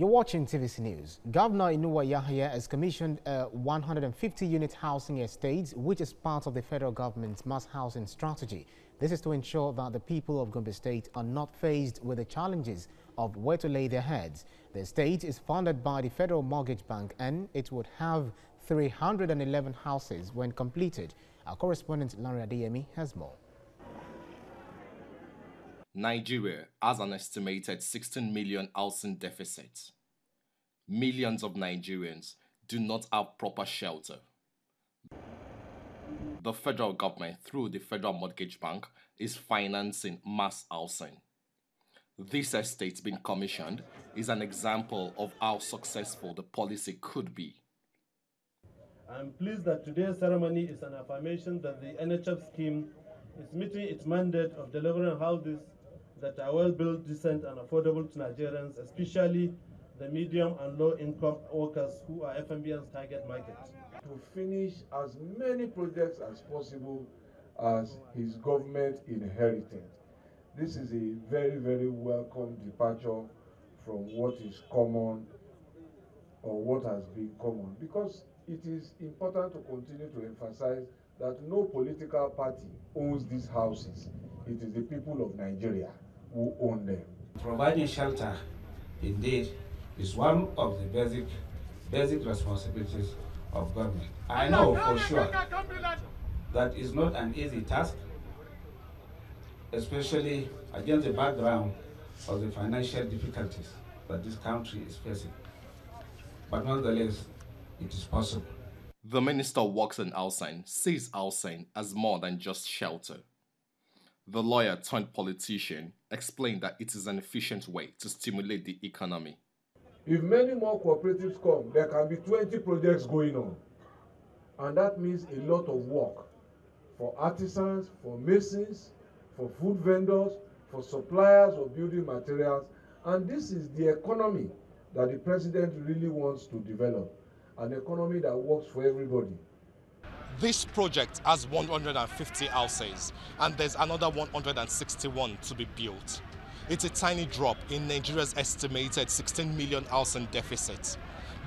You're watching TVC News. Governor Inuwa Yahaya has commissioned a 150-unit housing estate, which is part of the federal government's mass housing strategy. This is to ensure that the people of Gombe State are not faced with the challenges of where to lay their heads. The estate is funded by the Federal Mortgage Bank and it would have 311 houses when completed. Our correspondent Larry Adeyemi has more. Nigeria has an estimated 16 million housing deficit. Millions of Nigerians do not have proper shelter. The federal government, through the Federal Mortgage Bank, is financing mass housing. This estate being commissioned is an example of how successful the policy could be. I'm pleased that today's ceremony is an affirmation that the NHF scheme is meeting its mandate of delivering houses that are well built, decent, and affordable to Nigerians, especially the medium and low income workers who are FMBN's target market. To finish as many projects as possible as his government inherited. This is a very, very welcome departure from what is common or what has been common because it is important to continue to emphasize that no political party owns these houses. It is the people of Nigeria who own them. Providing shelter, indeed, is one of the basic, basic responsibilities of government. I know for sure that is not an easy task, especially against the background of the financial difficulties that this country is facing. But nonetheless, it is possible. The Minister of Works and Housing sees housing as more than just shelter. The lawyer turned politician explained that it is an efficient way to stimulate the economy. If many more cooperatives come, there can be 20 projects going on. And that means a lot of work for artisans, for masons, for food vendors, for suppliers of building materials. And this is the economy that the president really wants to develop an economy that works for everybody. This project has 150 houses and there's another 161 to be built. It's a tiny drop in Nigeria's estimated 16 million housing deficit.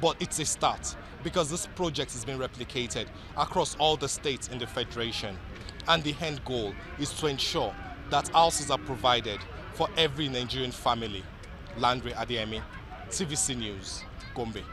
But it's a start because this project has been replicated across all the states in the Federation. And the end goal is to ensure that houses are provided for every Nigerian family. Landry Adeyemi, TVC News, Gombe.